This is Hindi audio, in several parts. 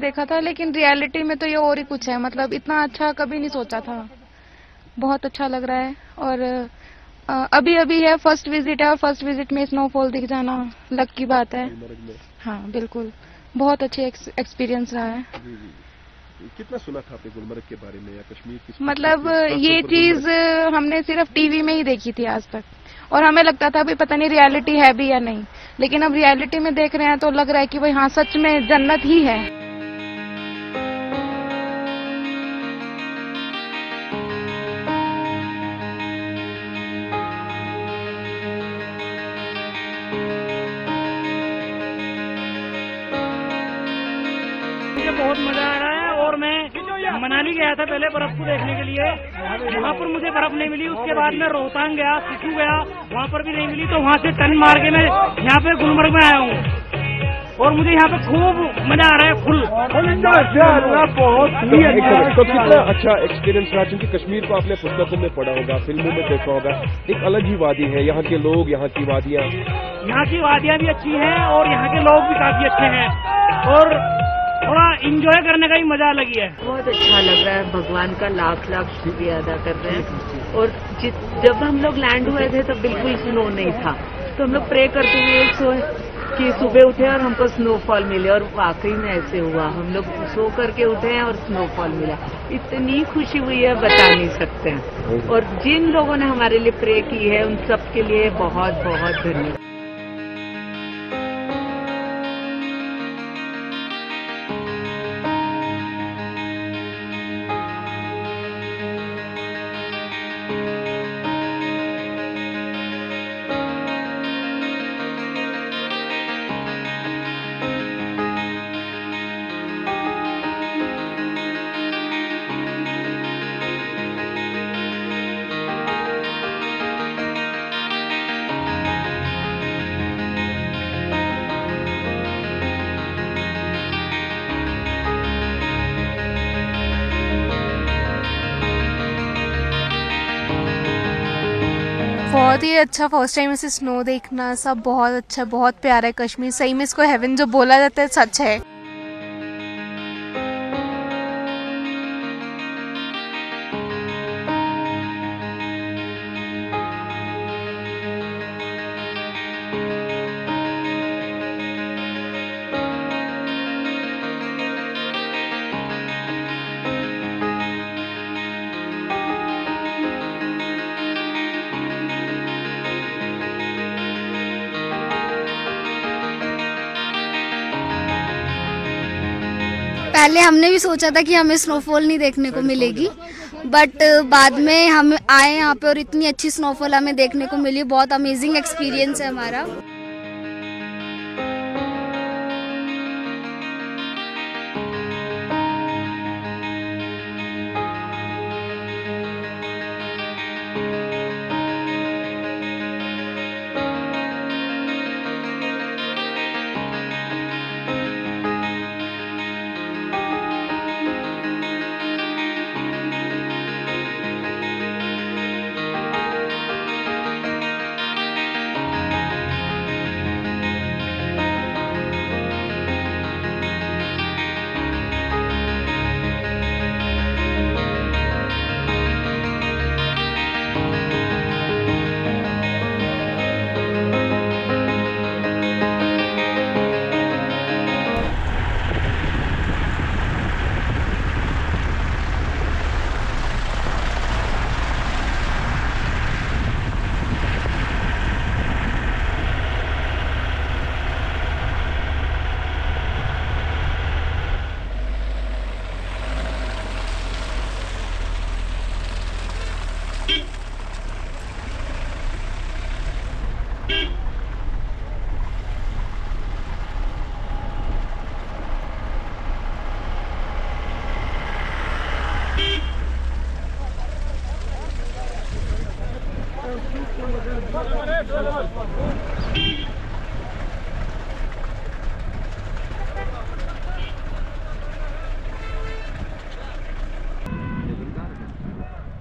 देखा था लेकिन रियलिटी में तो ये और ही कुछ है। मतलब इतना अच्छा कभी नहीं सोचा था। बहुत अच्छा लग रहा है। और अभी अभी है फ़र्स्ट विज़िट है और फ़र्स्ट विज़िट में स्नोफॉल दिख जाना लक की बात है। हाँ बिल्कुल। बहुत अच्छे एक्सपीरियंस रहा है। जी जी कितना सुना था आपने गुलमर्ग के बारे में या कश्मीर की मतलब ये चीज़ हमने सिर्फ़ टीवी में ही देखी थी आज तक। और हमें लगता था भी पता नहीं रियलिटी है भी या नहीं। लेकिन अब रियलिटी में देख रहे हैं तो लग रहा है कि भाई हाँ सच में जन्नत ही है। बहुत मज़ा आ रहा है और मैं मनाली गया था पहले बर्फ़ को देखने के लिए। वहाँ पर मुझे बर्फ़ नहीं मिली उसके बाद मैं रोहतांग गया सिखू गया वहाँ पर भी नहीं मिली तो वहाँ से टन मार के मैं यहाँ पे गुलमर्ग में आया हूँ। और मुझे यहाँ पे खूब मज़ा आ रहा है फुल। बहुत तो कितना अच्छा एक्सपीरियंस रहा क्योंकि कश्मीर को आपने पुस्तकों में पढ़ा होगा फ़िल्मों में देखा होगा। एक अलग ही वादी है यहाँ के लोग यहाँ की वादियाँ। यहाँ की वादियाँ भी अच्छी हैं और यहाँ के लोग भी काफ़ी अच्छे हैं। और थोड़ा इंजॉय करने का ही मज़ा अलग ही है। बहुत अच्छा लग रहा है। भगवान का लाख लाख शुक्रिया अदा कर रहे हैं। और जब हम लोग लैंड हुए थे, तब बिल्कुल स्नो नहीं था। तो हम लोग प्रे करते हुए सोए कि सुबह उठे और हमको स्नोफॉल मिले। और वाकई में ऐसे हुआ। हम लोग सो करके उठे हैं और स्नोफॉल मिला। इतनी खुशी हुई है, बता नहीं सकते हैं। और जिन लोगों ने हमारे लिए प्रे की है, उन सब के लिए बहुत बहुत धन्यवाद। बहुत ही अच्छा फ़र्स्ट टाइम इसे स्नो देखना, सब बहुत अच्छा बहुत प्यारा है कश्मीर। सही में इसको हेवन जो बोला जाता है, सच है। पहले हमने भी सोचा था कि हमें स्नोफॉल नहीं देखने को मिलेगी बट बाद में हम आए यहाँ पे और इतनी अच्छी स्नोफॉल हमें देखने को मिली। बहुत अमेजिंग एक्सपीरियंस है हमारा।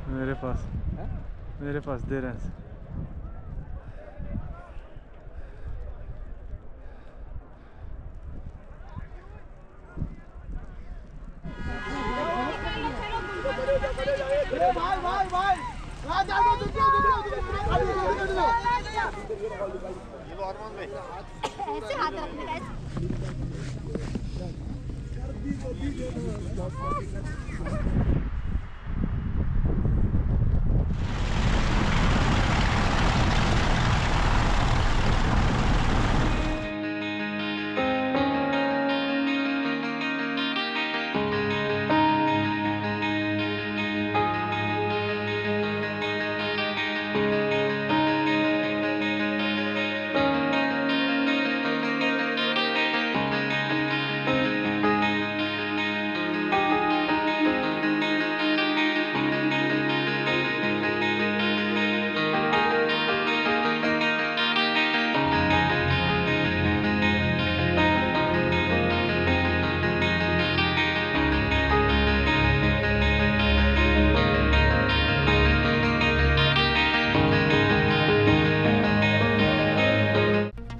Nereye pas? Nereye pas? Derens. Vai, vai, vai! Hadi hadi hadi hadi hadi hadi hadi Arman Bey. Esi hatırlatma guys. Thank you.